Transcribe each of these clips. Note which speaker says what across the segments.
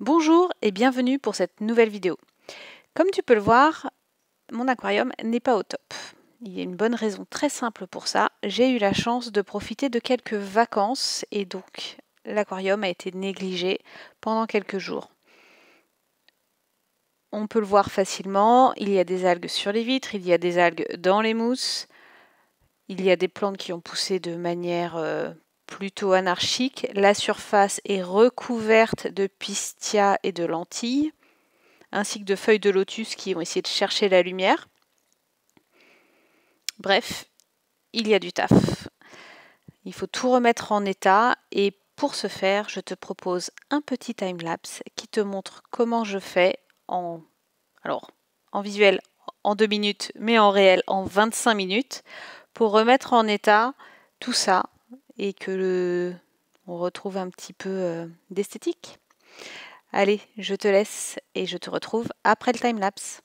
Speaker 1: Bonjour et bienvenue pour cette nouvelle vidéo. Comme tu peux le voir, mon aquarium n'est pas au top. Il y a une bonne raison très simple pour ça. J'ai eu la chance de profiter de quelques vacances et donc l'aquarium a été négligé pendant quelques jours. On peut le voir facilement, il y a des algues sur les vitres, il y a des algues dans les mousses, il y a des plantes qui ont poussé de manière euh, plutôt anarchique. La surface est recouverte de pistia et de lentilles, ainsi que de feuilles de lotus qui ont essayé de chercher la lumière. Bref, il y a du taf. Il faut tout remettre en état et pour ce faire, je te propose un petit time-lapse qui te montre comment je fais en, alors, en visuel en 2 minutes, mais en réel en 25 minutes, pour remettre en état tout ça et que le, on retrouve un petit peu euh, d'esthétique. Allez, je te laisse et je te retrouve après le time-lapse.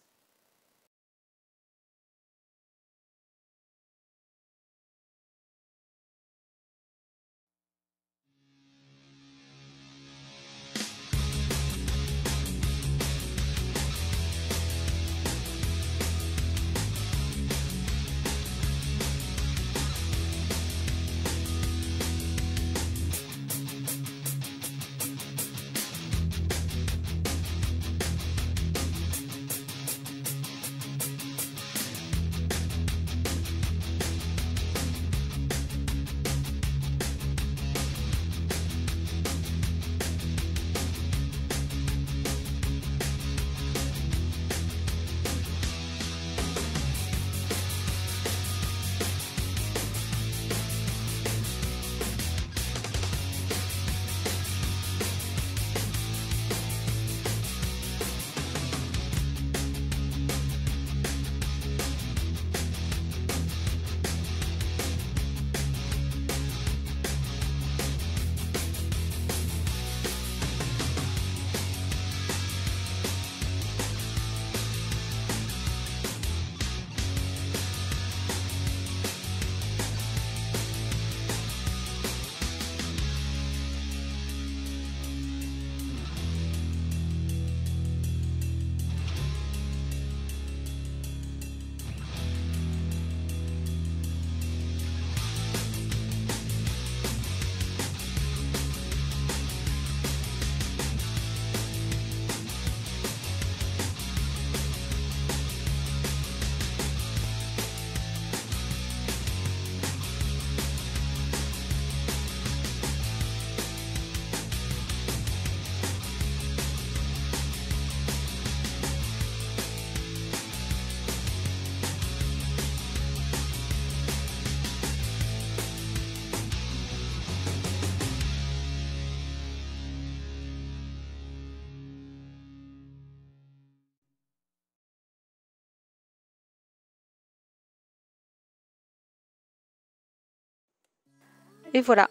Speaker 1: Et voilà,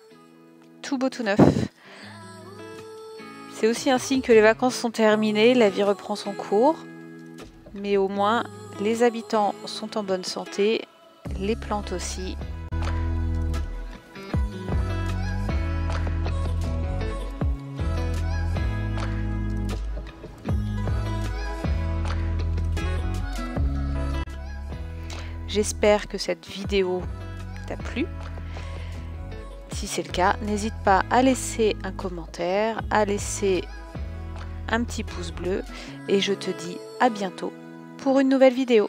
Speaker 1: tout beau tout neuf. C'est aussi un signe que les vacances sont terminées, la vie reprend son cours. Mais au moins, les habitants sont en bonne santé, les plantes aussi. J'espère que cette vidéo t'a plu. Si c'est le cas, n'hésite pas à laisser un commentaire, à laisser un petit pouce bleu et je te dis à bientôt pour une nouvelle vidéo.